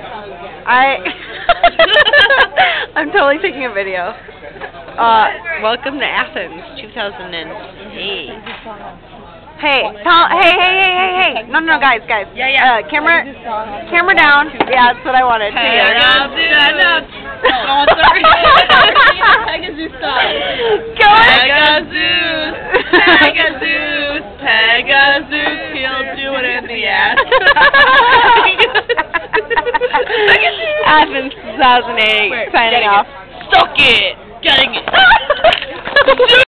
I I'm totally taking a video. Uh, welcome to Athens, 2008. Hey, hey, hey, hey, hey, hey! No, no, no, guys, guys. Yeah, yeah. Uh, camera, camera down. Yeah, that's what I wanted. See ya. Pegazeus ahead. Pegazeus, Pegazeus, Pegazeus, he'll do it in the ass. Athens 2008, Wait, signing off. Suck it, getting it.